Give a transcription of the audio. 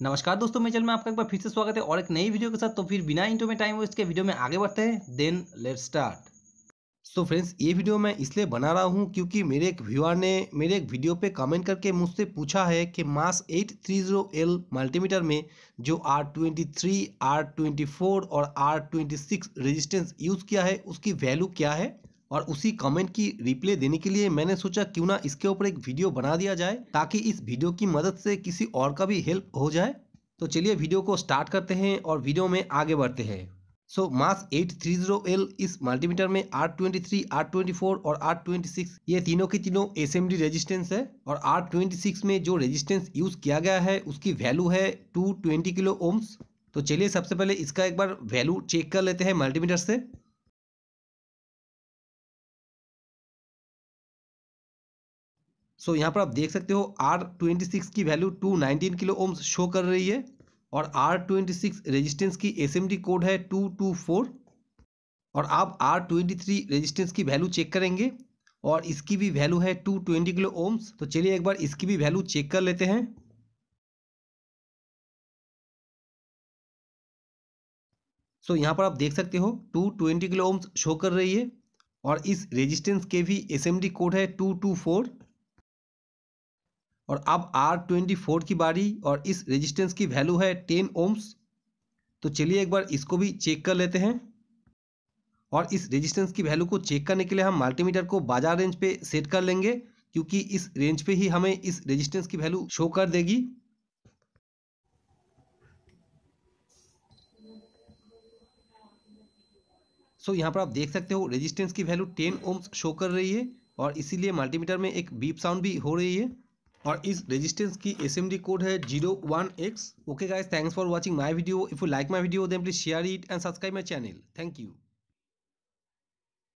नमस्कार दोस्तों मैं चल में आपका एक बार फिर से स्वागत है और एक नई वीडियो के साथ। तो फिर बिना इंटो में टाइम वेस्ट के वीडियो में आगे बढ़ते हैं then let start so friends ये वीडियो मैं इसलिए बना रहा हूँ क्योंकि मेरे एक व्यूअर ने मेरे एक वीडियो पे कमेंट करके मुझसे पूछा है कि मास 830 एल मल्टीमीटर में जो R twenty three R twenty four और R twenty six resistance use किया है, उसकी वैल्यू क्या है? और उसी कमेंट की रिप्लाई देने के लिए मैंने सोचा क्यों ना इसके ऊपर एक वीडियो बना दिया जाए, ताकि इस वीडियो की मदद से किसी और का भी हेल्प हो जाए। तो चलिए वीडियो को स्टार्ट करते हैं और वीडियो में आगे बढ़ते हैं। सो मास 830 एल इस मल्टीमीटर में R twenty three R twenty four और आर ट्वेंटी सिक्स ये तीनों की तीनों एस एम डी रेजिस्टेंस है और आर ट्वेंटी सिक्स में जो रेजिस्टेंस यूज़ किया गया है, उसकी वैल्यू है टू ट्वेंटी किलो ओम्स तो चलिए सबसे पहले इसका एक बार वैल्यू चेक कर लेते हैं मल्टीमीटर से। सो यहाँ पर आप देख सकते हो आर ट्वेंटी सिक्स की value two nineteen kilo ohms show कर रही है और आर ट्वेंटी सिक्स रेजिस्टेंस की एस एम डी कोड है टू टू फोर और आप आर ट्वेंटी थ्री रेजिस्टेंस की वैल्यू चेक करेंगे और इसकी भी वैल्यू है टू ट्वेंटी किलो ओम्स तो चलिए एक बार इसकी भी वैल्यू चेक कर लेते हैं। सो यहाँ पर आप देख सकते हो two twenty kilo ohms show कर रही है और इस रेजिस्टेंस के भी एस एम डी कोड है टू टू फोर और अब आर ट्वेंटी फोर की बारी और इस रेजिस्टेंस की वैल्यू है टेन ओम्स तो चलिए एक बार इसको भी चेक कर लेते हैं। और इस रेजिस्टेंस की वैल्यू को चेक करने के लिए हम मल्टीमीटर को बाज़ार रेंज पे सेट कर लेंगे, क्योंकि इस रेंज पे ही हमें इस रेजिस्टेंस की वैल्यू शो कर देगी। सो यहाँ पर आप देख सकते हो रेजिस्टेंस की वैल्यू टेन ओम्स शो कर रही है और इसीलिए मल्टीमीटर में एक बीप साउंड भी हो रही है। और इस रेजिस्टेंस की एसएमडी कोड है zero one X okay guys thanks for watching my video if you like my video then please share it and subscribe my channel thank you